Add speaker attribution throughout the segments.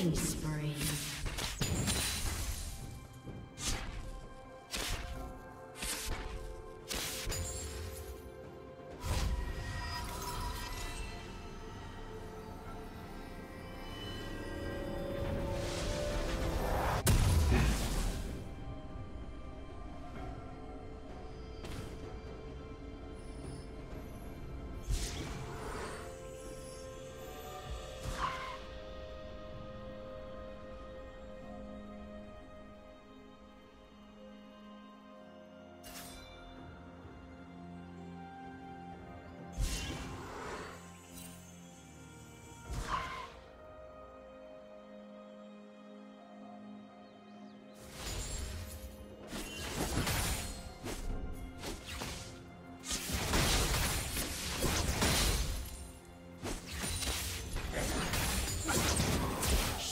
Speaker 1: Killing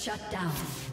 Speaker 1: Shut down.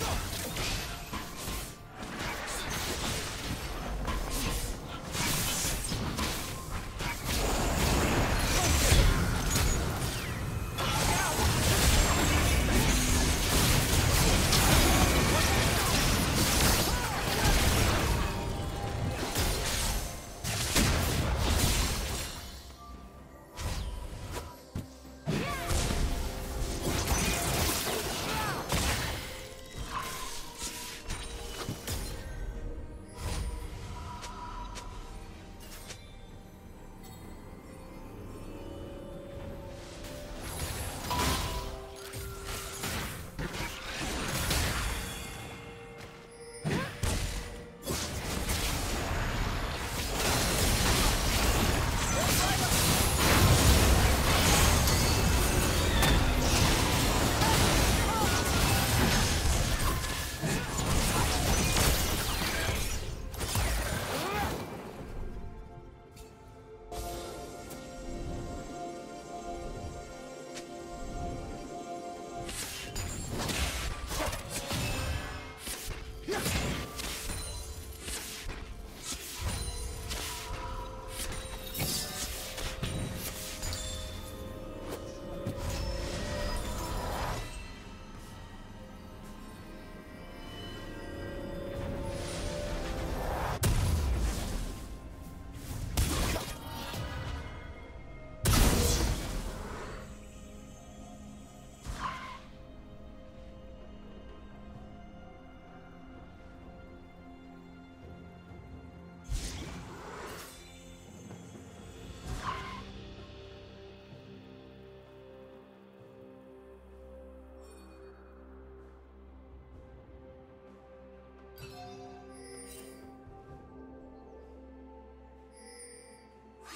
Speaker 1: Let's!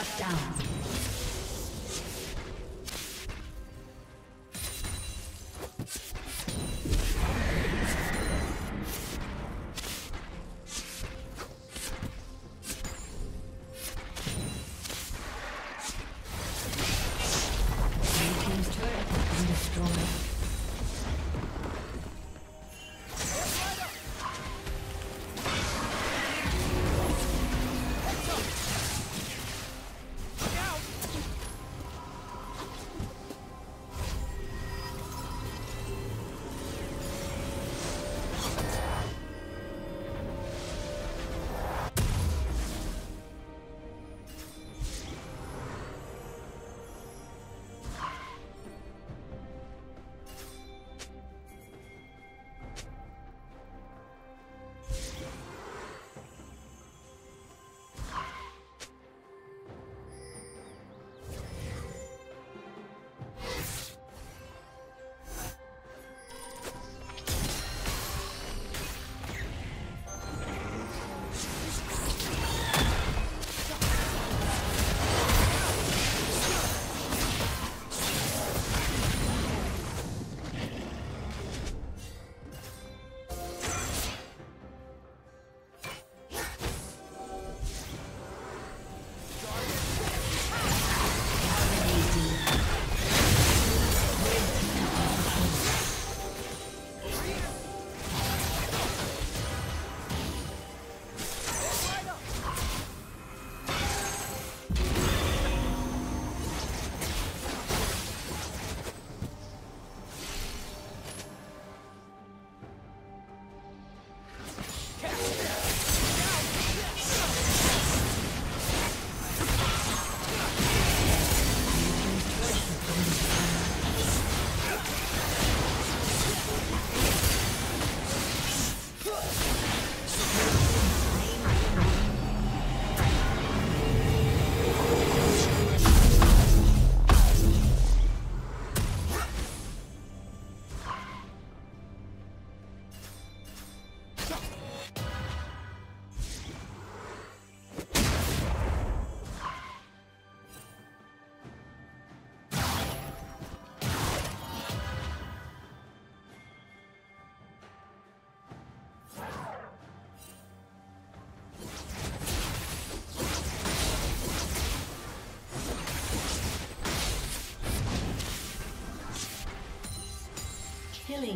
Speaker 1: Shut down.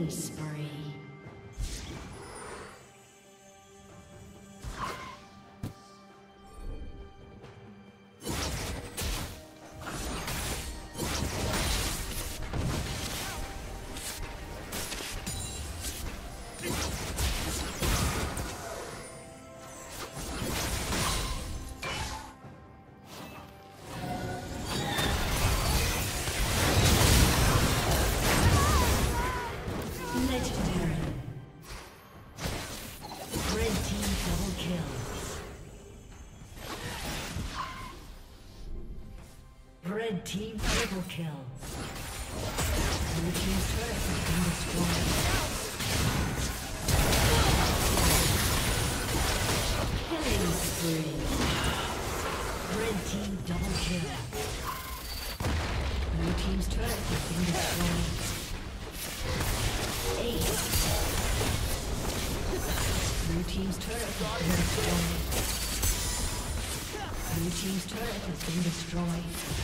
Speaker 1: Killing team triple kill. Blue team's turret has been destroyed. Killing spree. Red team double kill. Blue team's turret has been destroyed. Ace. Blue team's turret has been destroyed. Blue team's turret has been destroyed.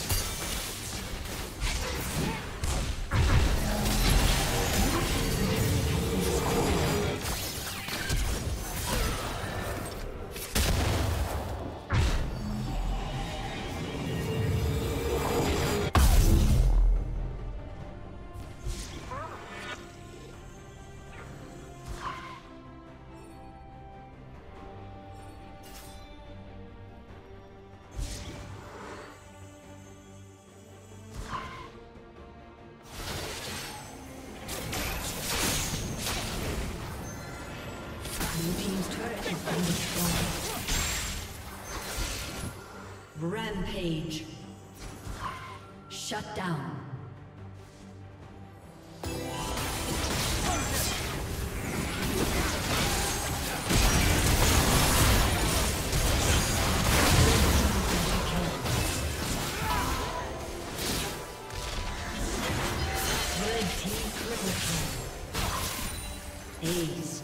Speaker 1: Rampage. Shut down. team's